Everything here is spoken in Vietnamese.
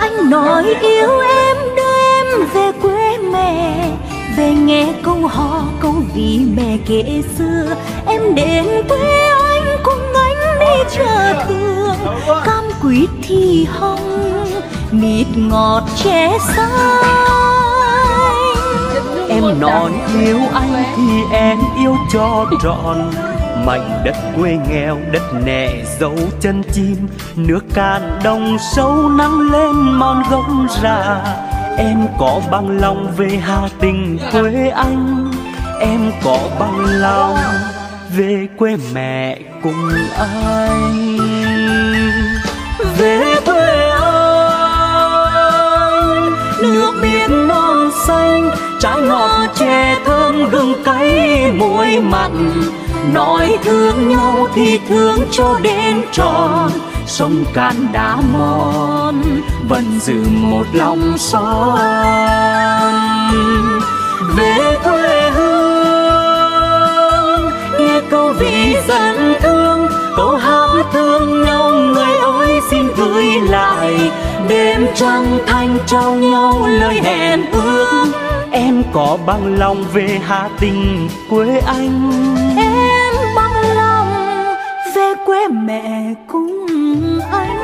anh nói yêu em, đưa em về quê mẹ. Về nghe câu hò, câu vì mẹ kể xưa. Em đến quê anh cùng anh đi chờ thương cam quýt thì hồng mịt ngọt trẻ xanh em nói yêu anh thì em yêu cho trọn mảnh đất quê nghèo đất nẻ dấu chân chim. Nước cạn đồng sâu nắng lên mòn gốc già em có bằng lòng về hà tình quê anh. Em có bằng lòng về quê mẹ cùng anh. Về quê anh nước biển non xanh trái ngọt chè thơm gừng cay muối mặn nói thương nhau thì thương cho đến tròn. Sông cạn đá mòn vẫn giữ một lòng son. Về quê hương, nghe câu vị dân thương câu hát thương nhau, người ơi xin gửi lại. Đêm trăng thanh trao nhau lời hẹn ước. Em có bằng lòng về hà tình quê anh. em mẹ cũng anh